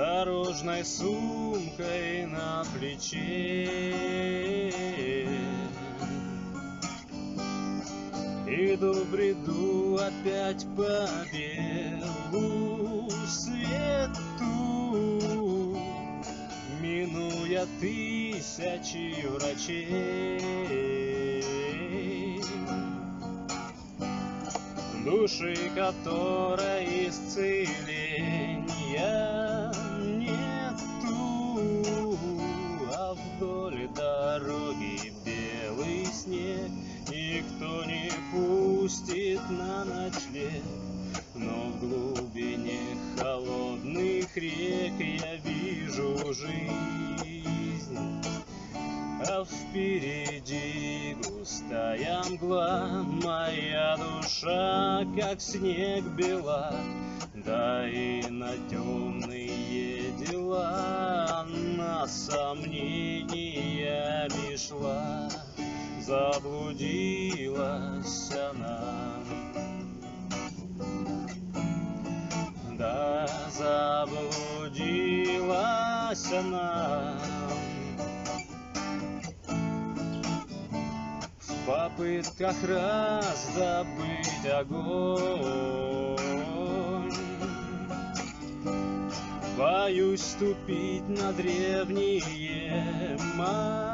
дорожной сумкой на плече. Иду, бреду опять по белу свету, Минуя тысячи врачей, Души которой исцеления нету, А вдоль дороги белый снег Никто не пустит на ночлег, но в впереди густая мгла, моя душа как снег бела, да и на темные дела на сомнениями шла заблудилась она. Да, заблудилась она. Попытках раздобыть огонь. Боюсь ступить на древние могилы,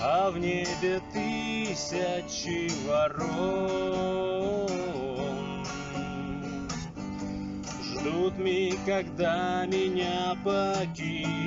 А в небе тысячи ворон. Ждут миг, когда меня покинут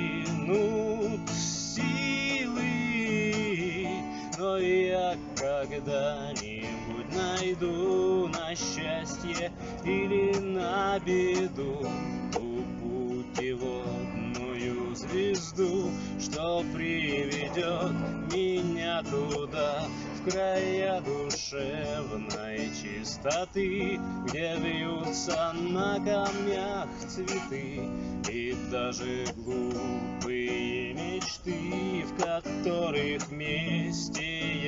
когда-нибудь найду на счастье или на беду. Ту путеводную звезду, что приведет меня туда, в края душевной чистоты, где бьются на камнях цветы. И даже глупые мечты, в которых вместе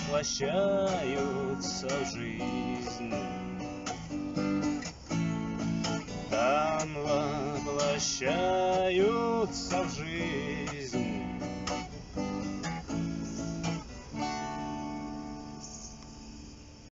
воплощаются в жизнь. Там воплощаются в жизнь.